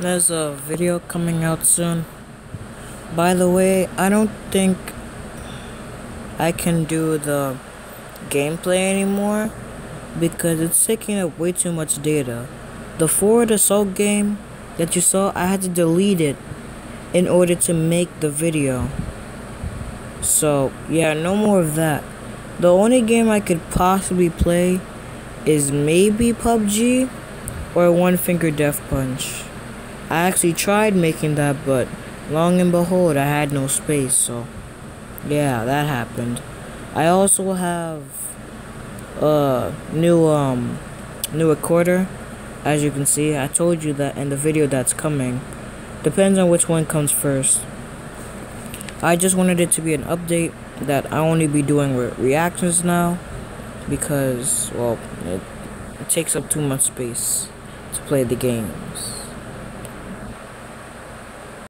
There's a video coming out soon. By the way, I don't think I can do the gameplay anymore because it's taking up way too much data. The Forward Assault game that you saw, I had to delete it in order to make the video. So, yeah, no more of that. The only game I could possibly play is maybe PUBG or One Finger Death Punch. I actually tried making that, but long and behold, I had no space, so yeah, that happened. I also have a new um new recorder. As you can see, I told you that in the video that's coming. Depends on which one comes first. I just wanted it to be an update that I only be doing re reactions now because well it, it takes up too much space to play the games.